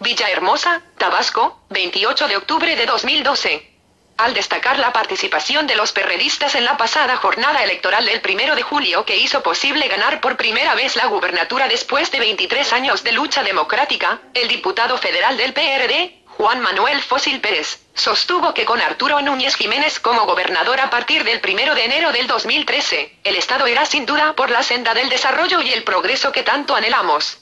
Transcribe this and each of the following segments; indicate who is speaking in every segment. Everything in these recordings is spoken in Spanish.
Speaker 1: Villahermosa, Tabasco, 28 de octubre de 2012. Al destacar la participación de los perredistas en la pasada jornada electoral del primero de julio que hizo posible ganar por primera vez la gubernatura después de 23 años de lucha democrática, el diputado federal del PRD, Juan Manuel Fósil Pérez, sostuvo que con Arturo Núñez Jiménez como gobernador a partir del primero de enero del 2013, el Estado irá sin duda por la senda del desarrollo y el progreso que tanto anhelamos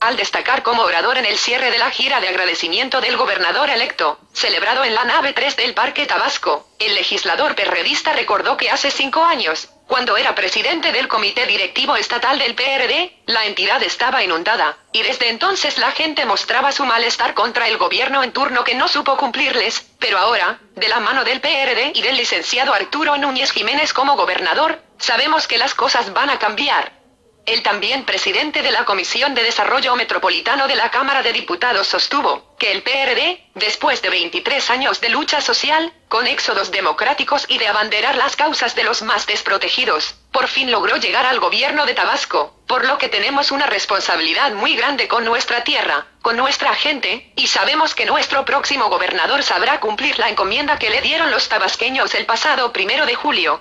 Speaker 1: al destacar como orador en el cierre de la gira de agradecimiento del gobernador electo, celebrado en la nave 3 del Parque Tabasco, el legislador perredista recordó que hace cinco años, cuando era presidente del Comité Directivo Estatal del PRD, la entidad estaba inundada, y desde entonces la gente mostraba su malestar contra el gobierno en turno que no supo cumplirles, pero ahora, de la mano del PRD y del licenciado Arturo Núñez Jiménez como gobernador, sabemos que las cosas van a cambiar. El también presidente de la Comisión de Desarrollo Metropolitano de la Cámara de Diputados sostuvo que el PRD, después de 23 años de lucha social, con éxodos democráticos y de abanderar las causas de los más desprotegidos, por fin logró llegar al gobierno de Tabasco, por lo que tenemos una responsabilidad muy grande con nuestra tierra, con nuestra gente, y sabemos que nuestro próximo gobernador sabrá cumplir la encomienda que le dieron los tabasqueños el pasado primero de julio,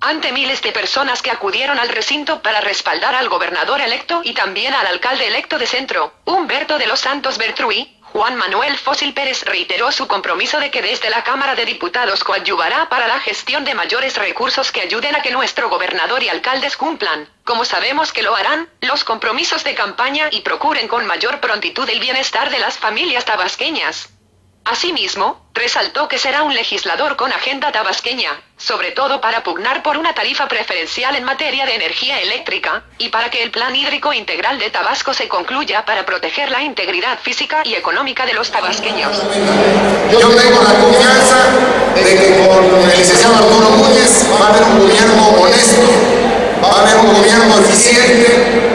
Speaker 1: ante miles de personas que acudieron al recinto para respaldar al gobernador electo y también al alcalde electo de centro, Humberto de los Santos Bertrui, Juan Manuel Fósil Pérez reiteró su compromiso de que desde la Cámara de Diputados coadyuvará para la gestión de mayores recursos que ayuden a que nuestro gobernador y alcaldes cumplan, como sabemos que lo harán, los compromisos de campaña y procuren con mayor prontitud el bienestar de las familias tabasqueñas. Asimismo, resaltó que será un legislador con agenda tabasqueña, sobre todo para pugnar por una tarifa preferencial en materia de energía eléctrica, y para que el plan hídrico integral de Tabasco se concluya para proteger la integridad física y económica de los tabasqueños.
Speaker 2: Yo tengo la confianza de que con el licenciado Arturo Núñez va a haber un gobierno honesto, va a haber un gobierno eficiente,